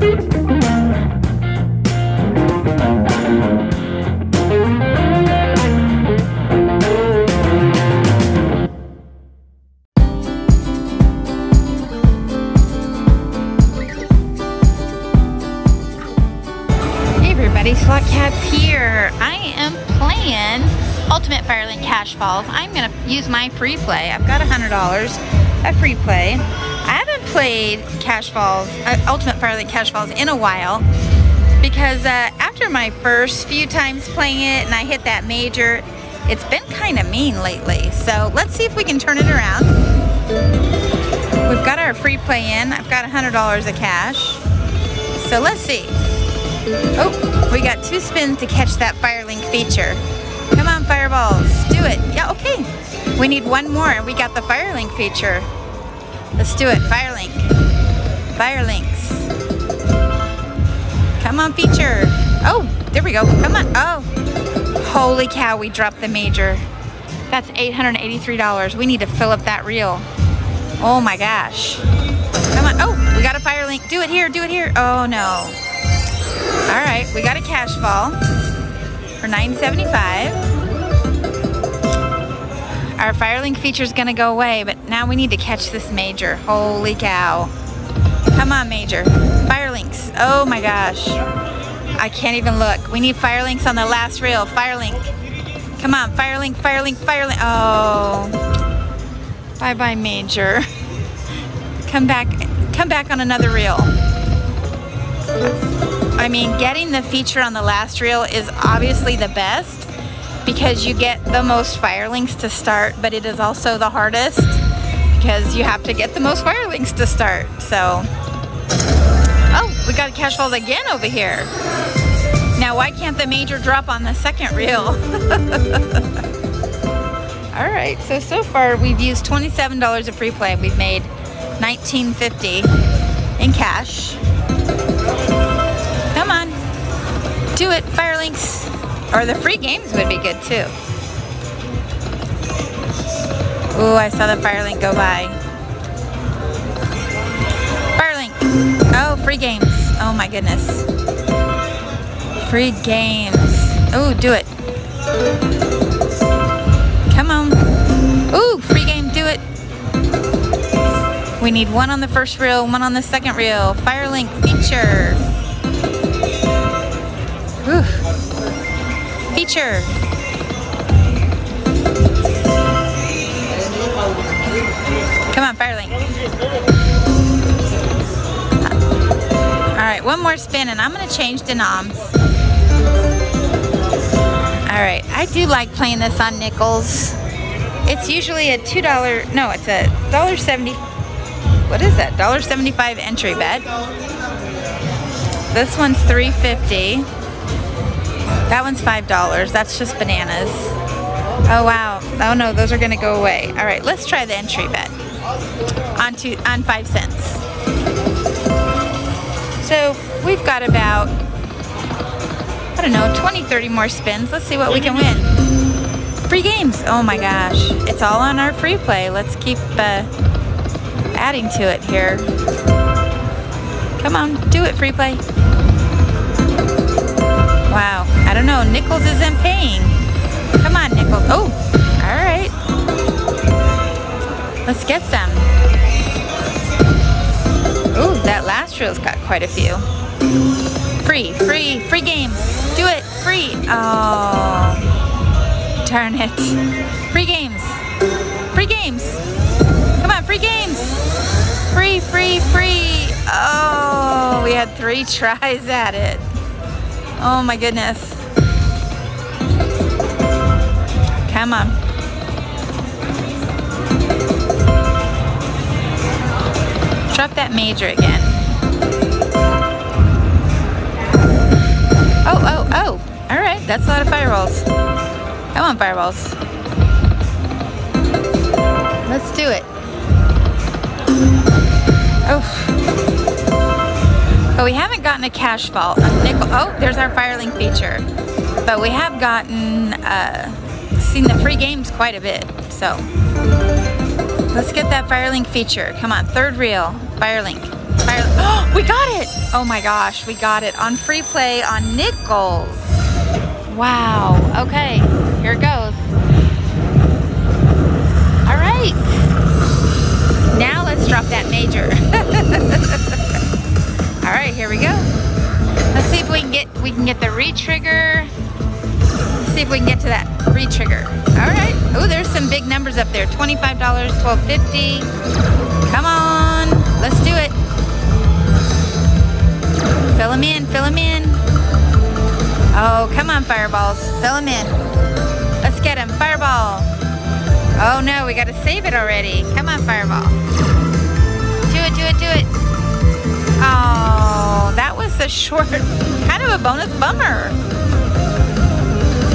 Hey everybody, Slot Cats here. I am playing Ultimate Firelink Cash Falls. I'm gonna use my free play. I've got a hundred dollars at free play. I haven't played Cash Falls, uh, Ultimate Firelink Cash Falls in a while because uh, after my first few times playing it and I hit that major, it's been kind of mean lately. So let's see if we can turn it around. We've got our free play in. I've got a hundred dollars of cash. So let's see. Oh, we got two spins to catch that Firelink feature. Come on, Fireballs, do it. Yeah, okay. We need one more and we got the Firelink feature. Let's do it, Firelink. Firelinks. Come on, feature. Oh, there we go. Come on. Oh, holy cow, we dropped the major. That's $883. We need to fill up that reel. Oh my gosh. Come on. Oh, we got a Firelink. Do it here, do it here. Oh no. All right, we got a cash fall for $9.75. Our Firelink feature is gonna go away, but now we need to catch this major. Holy cow. Come on, major. Firelinks. Oh my gosh. I can't even look. We need Firelinks on the last reel. Firelink. Come on, Firelink, Firelink, Firelink. Oh. Bye-bye, major. Come back, come back on another reel. I mean, getting the feature on the last reel is obviously the best because you get the most Firelinks to start, but it is also the hardest because you have to get the most Firelinks to start. So, oh, we got cash falls again over here. Now, why can't the major drop on the second reel? All right, so so far we've used $27 of free play. We've made $19.50 in cash. Come on. Do it, Firelinks. Or the free games would be good too. Ooh, I saw the Firelink go by. Firelink. Oh, free games. Oh my goodness. Free games. Ooh, do it. Come on. Ooh, free game, do it. We need one on the first reel, one on the second reel. Firelink feature. Feature. Come on, Firelink. All right, one more spin and I'm gonna change to noms. All right, I do like playing this on nickels. It's usually a $2, no, it's a $1.70, what is that? $1.75 entry bet. This one's $3.50. That one's $5. That's just bananas. Oh wow. Oh no, those are gonna go away. All right, let's try the entry bet. On two, on five cents. So we've got about, I don't know, 20, 30 more spins. Let's see what we can win. Free games. Oh my gosh. It's all on our free play. Let's keep uh, adding to it here. Come on, do it, free play. Wow, I don't know, Nickels isn't paying. Come on, Nickels. Oh, all right. Let's get some. Ooh, that last reel's got quite a few. Free, free, free game. Do it, free. Oh, darn it. Free games. Free games. Come on, free games. Free, free, free. Oh, we had three tries at it. Oh my goodness. Come on. Drop that major again. Oh, oh, oh. All right, that's a lot of fireballs. I want fireballs. Let's do it. Oh. But we haven't gotten a cash vault. A nickel. Oh, there's our Firelink feature. But we have gotten, uh, seen the free games quite a bit. So let's get that Firelink feature. Come on, third reel. Firelink. Firelink. Oh, we got it. Oh my gosh, we got it on free play on nickels. Wow, okay, here it goes. All right, now let's drop that major. All right, here we go. Let's see if we can get we can get the re-trigger. See if we can get to that re-trigger. All right. Oh, there's some big numbers up there. $25, $12.50. Come on, let's do it. Fill them in, fill them in. Oh, come on, fireballs. Fill them in. Let's get them. Fireball. Oh no, we gotta save it already. Come on, fireball. Was a short, kind of a bonus bummer.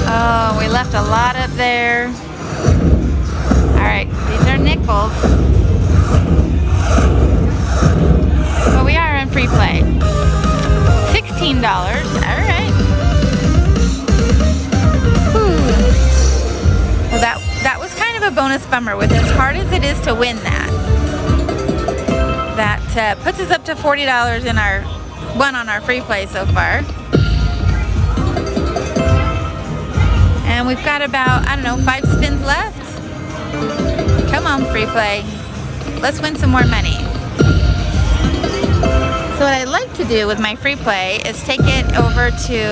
Oh, we left a lot up there. All right, these are nickels. But we are in free play. $16, all right. Well, that, that was kind of a bonus bummer with as hard as it is to win that. That uh, puts us up to $40 in our one on our free play so far. And we've got about, I don't know, five spins left. Come on, free play. Let's win some more money. So what I like to do with my free play is take it over to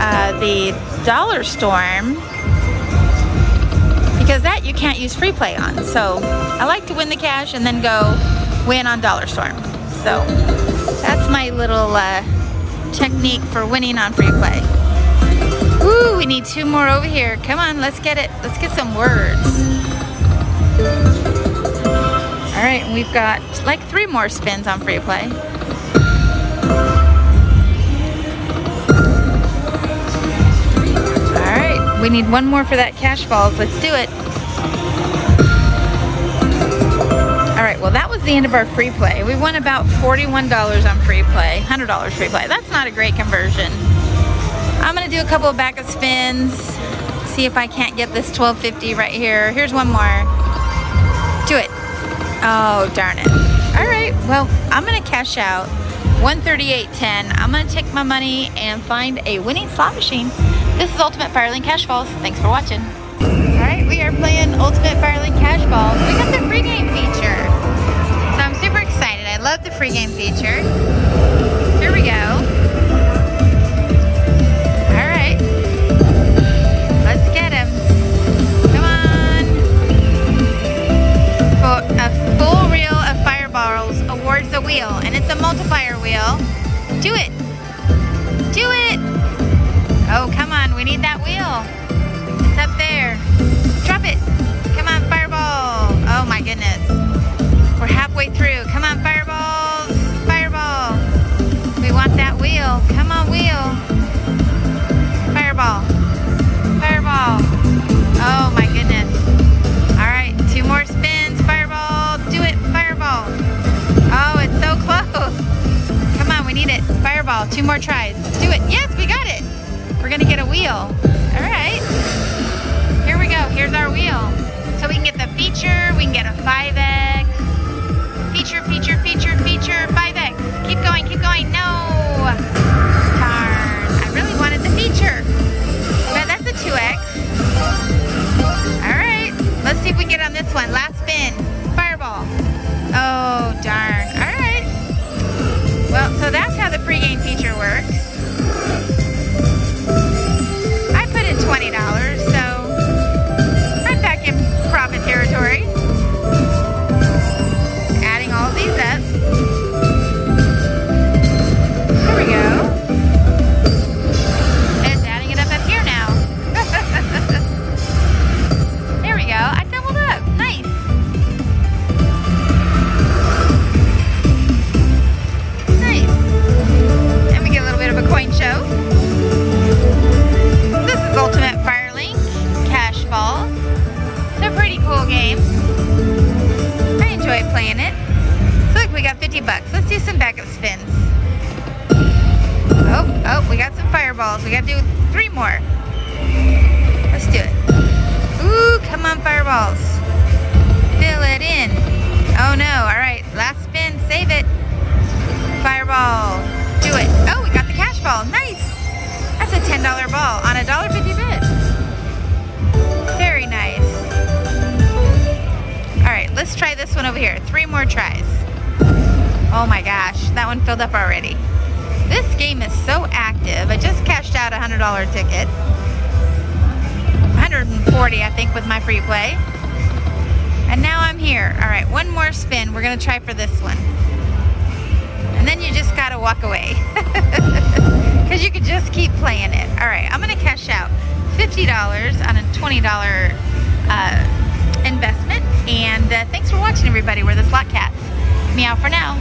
uh, the Dollar Storm because that you can't use free play on. So I like to win the cash and then go win on Dollar Storm. So that's my little uh, technique for winning on free play. Ooh, we need two more over here. Come on, let's get it. Let's get some words. All right, we've got like three more spins on free play. All right, we need one more for that cash balls. Let's do it. Right, well that was the end of our free play. We won about $41 on free play, $100 free play. That's not a great conversion. I'm gonna do a couple of backup spins, see if I can't get this 1250 right here. Here's one more. Do it. Oh, darn it. All right, well, I'm gonna cash out 138.10. I'm gonna take my money and find a winning slot machine. This is Ultimate Firelink Cash Falls. Thanks for watching. All right, we are playing Ultimate Firelink Cash Falls. We got the free game feature. Love the free game feature. Here we go. Two more tries. Do it. Yes, we got it. We're gonna get a wheel. Fireballs. Fill it in. Oh no, all right, last spin, save it. Fireball. Do it. Oh, we got the cash ball. Nice. That's a $10 ball on a $1.50 bid. Very nice. All right, let's try this one over here. Three more tries. Oh my gosh, that one filled up already. This game is so active. I just cashed out a $100 ticket. 140 I think with my free play. And now I'm here. All right, one more spin. We're gonna try for this one. And then you just gotta walk away. Because you could just keep playing it. All right, I'm gonna cash out $50 on a $20 uh, investment. And uh, thanks for watching everybody. We're the Slot Cats. Meow for now.